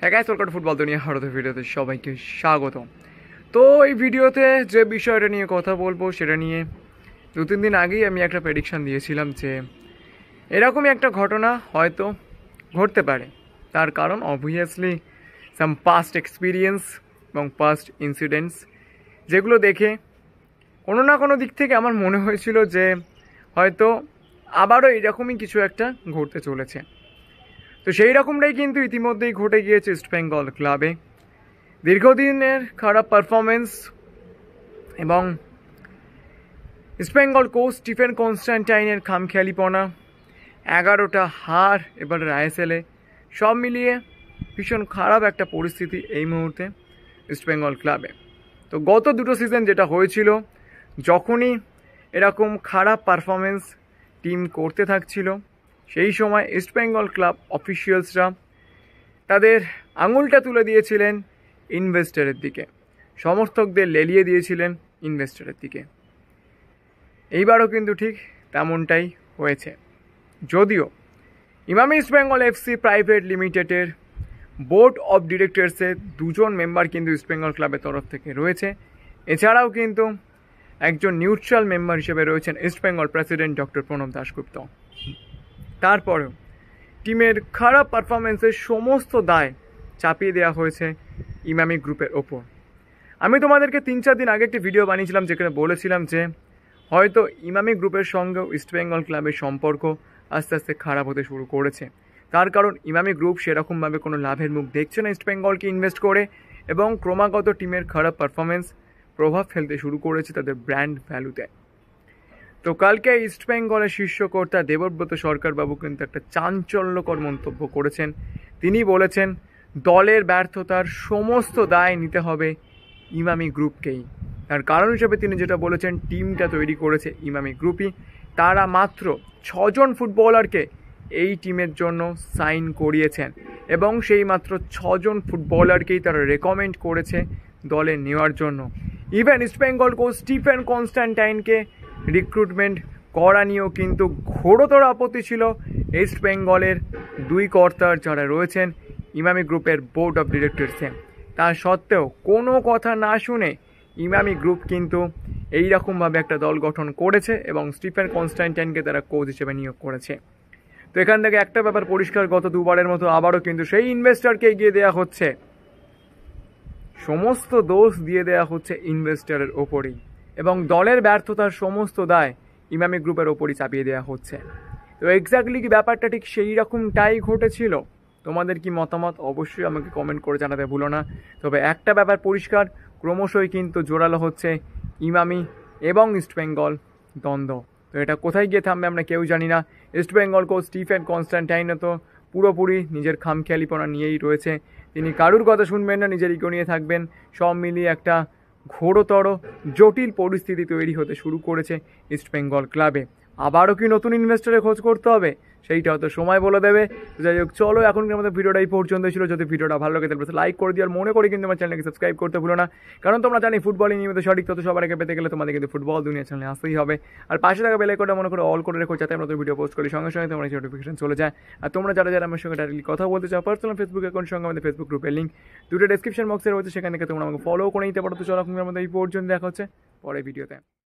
হ্যাঁ guys welcome football দুনিয়া ভারতের ভিডিওতে সবাইকে স্বাগত তো এই ভিডিওতে যে বিষয়টা নিয়ে কথা বলব, সেটা নিয়ে দু তিন দিন আগেই আমি একটা প্রেডিকশান দিয়েছিলাম যে এরকমই একটা ঘটনা হয়তো ঘটতে পারে। তার কারণ অবভিয়াসলি সাম পাস্ট এক্সপিরিয়েন্স এবং পাস্ট ইনসিডেন্টস যেগুলো দেখে কোনো না কোনো দিক থেকে আমার মনে হয়েছিল যে হয়তো আবারও এরকমই কিছু একটা ঘটতে চলেছে। তো সেই রকমটাই কিন্তু ইতিমধ্যেই ঘটে গিয়েছে ইস্ট বেঙ্গল ক্লাবে দীর্ঘদিনের খারাপ পারফরমেন্স এবং ইস্ট বেঙ্গল কোচ স্টিফেন কনস্ট্যান্টাইনের খামখেয়ালিপনা, এগারোটা হার এবার রায়সেলে, সব মিলিয়ে ভীষণ খারাপ একটা পরিস্থিতি এই মুহূর্তে ইস্ট বেঙ্গল ক্লাবে তো গত দুটো সিজন যেটা হয়েছিল, যখনই এরকম খারাপ পারফরমেন্স টিম করতে থাকছিল সেই সময় ইস্ট বেঙ্গল ক্লাব অফিসিয়ালসরা তাদের আঙুলটা তুলে দিয়েছিলেন ইনভেস্টরের দিকে। সমর্থকদের লেলিয়ে দিয়েছিলেন ইনভেস্টরের দিকে। এইবারও কিন্তু ঠিক তেমনটাই হয়েছে। যদিও Emami East Bengal FC private লিমিটেডের বোর্ড অফ ডিরেক্টরসের দুজন মেম্বার কিন্তু ইস্ট বেঙ্গল ক্লাবের তরফ থেকে রয়েছে। এছাড়াও কিন্তু একজন নিউট্রাল মেম্বার হিসেবে রয়েছেন East Bengal president doctor Pranab Dasgupta তারপরেও টিমের খারাপ পারফরমেন্সের সমস্ত দায় চাপিয়ে দেওয়া হয়েছে ইমামি গ্রুপের ওপর। আমি তোমাদেরকে তিন চার দিন আগে একটি ভিডিও বানিয়েছিলাম যেখানে বলেছিলাম যে, হয়তো ইমামি গ্রুপের সঙ্গেও ইস্টবেঙ্গল ক্লাবের সম্পর্ক আস্তে আস্তে খারাপ হতে শুরু করেছে। তার কারণ ইমামি গ্রুপ সেরকমভাবে কোনো লাভের মুখ দেখছে না ইস্টবেঙ্গলকে ইনভেস্ট করে এবং ক্রমাগত টিমের খারাপ পারফরমেন্স প্রভাব ফেলতে শুরু করেছে তাদের ব্র্যান্ড ভ্যালুতে তো কালকে ইস্ট বেঙ্গলের শীর্ষকর্তা দেবব্রত সরকারবাবু কিন্তু একটা চাঞ্চল্যকর মন্তব্য করেছেন। তিনি বলেছেন, দলের ব্যর্থতার সমস্ত দায় নিতে হবে ইমামি গ্রুপকেই। তার কারণ হিসেবে তিনি যেটা বলেছেন, টিমটা তৈরি করেছে ইমামি গ্রুপই। তারা মাত্র ছজন ফুটবলারকে এই টিমের জন্য সাইন করিয়েছেন এবং সেই মাত্র ছজন ফুটবলারকেই তারা রেকমেন্ড করেছে দলে নেওয়ার জন্য। Even East Bengal coach Stephen কনস্ট্যান্টাইনকে recruitment করা নিয়েও কিন্তু ঘোরতর আপত্তি ছিল। ইস্ট বেঙ্গলের দুই কর্তার যারা রয়েছেন, ইমামি গ্রুপের বোর্ড অফ ডিরেক্টরসে তা সত্ত্বেও কোনো কথা না শুনে ইমামি গ্রুপ কিন্তু এই রকমভাবে একটা দল গঠন করেছে এবং স্টিফেন কনস্ট্যান্টাইনকে তারা কোচ হিসেবে নিয়োগ করেছে। তো এখান থেকে একটা ব্যাপার পরিষ্কার, গত দুবারের মতো আবারও কিন্তু সেই ইনভেস্টরকে এগিয়ে দেওয়া হচ্ছে। সমস্ত দোষ দিয়ে দেওয়া হচ্ছে ইনভেস্টরের ওপরেই। এবং দলের ব্যর্থতার সমস্ত দায় ইমামি গ্রুপের ওপরই চাপিয়ে দেওয়া হচ্ছে। তো এক্স্যাক্টলি কি ব্যাপারটা ঠিক সেই রকমটাই ঘটেছিল? তোমাদের কি মতামত? অবশ্যই আমাকে কমেন্ট করে জানাতে ভুলো না। তবে একটা ব্যাপার পরিষ্কার, ক্রমশই কিন্তু জোরালো হচ্ছে ইমামি এবং ইস্টবেঙ্গল দ্বন্দ্ব। তো এটা কোথায় গিয়ে থামবে আমরা কেউ জানি না। ইস্টবেঙ্গল কোচ স্টিফেন কনস্ট্যান্টাইনও তো পুরোপুরি নিজের খামখেয়ালিপনা নিয়েই রয়েছে। তিনি কারুর কথা শুনবেন না, নিজের ইগো নিয়ে থাকবেন। সব মিলিয়ে একটা ঘোরতর, জটিল পরিস্থিতি তৈরি হতে শুরু করেছে ইস্টবেঙ্গল ক্লাবে আবারও কি নতুন ইনভেস্টরের খোঁজ করতে হবে? সেইটা হয়তো সময় বলে দেবে। যাই হোক, চলো, এখন আমাদের ভিডিওটা এই পর্যন্ত ছিল। যদি ভিডিওটা ভালো লাগে, তাহলে লাইক করে দিও। আর মনে করি কিন্তু আমার চ্যানেলকে সাবস্ক্রাইব করতে ভুলো না। কারণ তোমরা জানি ফুটবল নিয়মিত সঠিক তথ্য সবার আগে পেতে গেলে তোমাদের কিন্তু ফুটবল দুনিয়া চ্যানেলে আসতেই হবে। আর পাশে থাকা বেলাইকনটা মনে করে অল করে রেখো, যাতে আমরা ভিডিও পোস্ট করি। সঙ্গে সঙ্গে তোমার নোটিফিকেশন চলে যায়। আর তোমরা যারা যারা আমার সঙ্গে ডাইরেক্টলি কথা বলতে চাও পার্সোনাল ফেসবুক অ্যাকাউন্ট সঙ্গে আমাদের ফেসবুক গ্রুপের লিঙ্ক দুটো ডিসক্রিপশন বক্সে রয়েছে। সেখান থেকে তোমরা আমাকে ফলো করে নিতে পারো। তো চলো, এখন আমাদের এই পর্যন্ত দেখা হচ্ছে। পরে ভিডিওতে